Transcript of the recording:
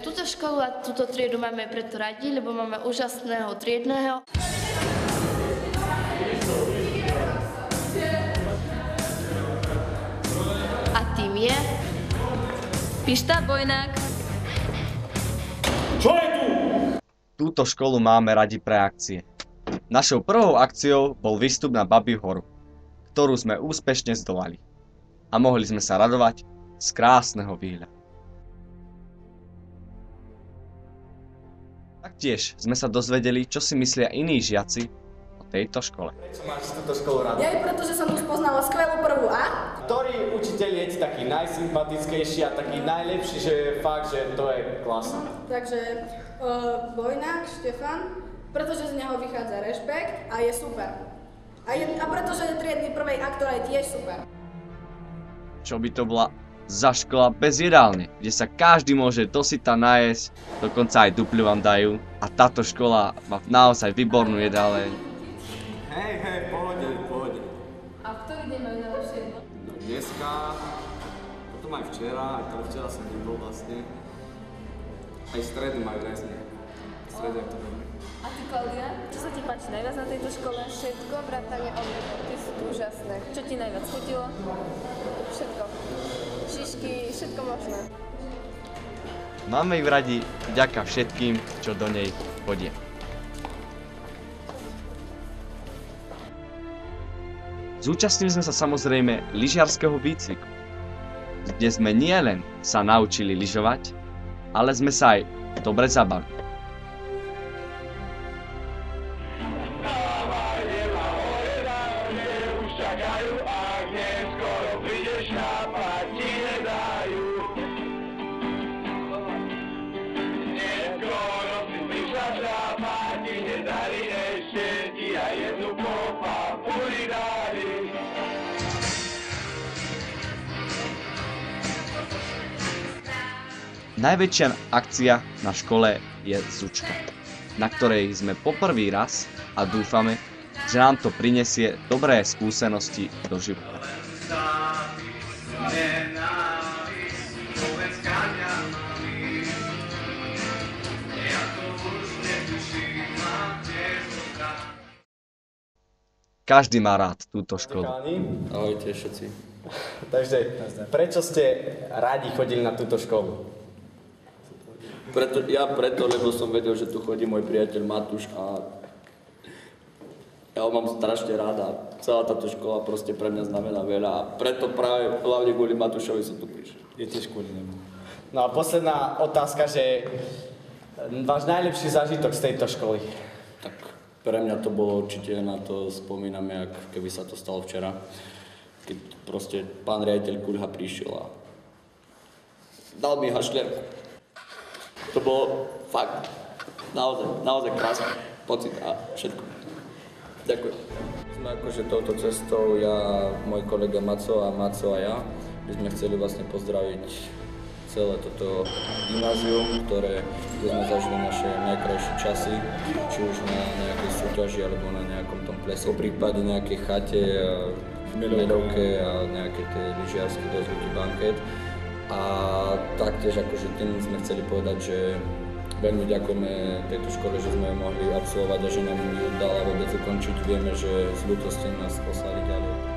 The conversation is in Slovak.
túto školu a túto triedu máme preto radi, lebo máme úžasného triedného. A tým je Pišta Bojnák. Túto školu máme radi pre akcie. Našou prvou akciou bol výstup na Babiu horu, ktorú sme úspešne zdolali. A mohli sme sa radovať z krásneho výhľadu. Taktiež sme sa dozvedeli, čo si myslia iní žiaci o tejto škole. Prečo máš túto školu rada? Ja preto, že som tu spoznala skvelú prvú A. Ktorý učiteľ je ti taký najsympatickejší a taký najlepší, že fakt, že to je klasa? Takže uh, Bojnák, Štefan, pretože z neho vychádza rešpekt a je super. A, je, a pretože je triedny prvej A, ktorá je tiež super. Čo by to bola za škola bez jedálne, kde sa každý môže dosyta najesť, dokonca aj dupľu vám dajú. A táto škola má naozaj výbornú jedáleň. Hej, hej, pohode, pohode. A ktorý deň majú najlepšie jedlo? No dneska, potom aj včera, aj to včera som nebol vlastne. Aj stredu majú väzne. V strede je to dobré. A ty, Klaudia? Čo sa ti páči najviac na tejto škole? Všetko, vrátane omlety sú tu úžasné. Čo ti najviac chutilo? Všetko. Možné. Máme ju radi vďaka všetkým, čo do nej chodia. Zúčastnili sme sa samozrejme lyžiarského výcviku, kde sme nielen sa naučili lyžovať, ale sme sa aj dobre zabavili. Najväčšia akcia na škole je Zučka, na ktorej sme poprvý raz a dúfame, že nám to prinesie dobré skúsenosti do života. Každý má rád túto školu. Ahojte všetci. takže prečo ste radi chodili na túto školu? Preto, ja preto, lebo som vedel, že tu chodí môj priateľ Matúš a ja ho mám strašne rád a celá táto škola proste pre mňa znamená veľa a preto práve hlavne kvôli Matúšovi som tu prišiel. Je tiež kvôli nemu. No a posledná otázka, že váš najlepší zážitok z tejto školy? Tak pre mňa to bolo určite, na to spomínam, jak keby sa to stalo včera. Keď proste pán riaditeľ Kurha prišiel a dal mi hašliarku. To bolo fakt naozaj, naozaj krásny pocit a všetko. Ďakujem. Sme akože touto cestou, ja, môj kolega Maco a Maco a ja, by sme chceli vlastne pozdraviť celé toto gymnázium, ktoré, kde sme zažili naše najkrajšie časy, či už na nejakej súťaži alebo na nejakom tom plese, po prípade nejakej chate, a medovke a nejaké tie lyžiarske dozvuky banket. A taktiež akože tým sme chceli povedať, že veľmi ďakujeme tejto škole, že sme ju mohli absolvovať a že nám ju dala vôbec ukončiť. Vieme, že z ľútosti nás poslali ďalej.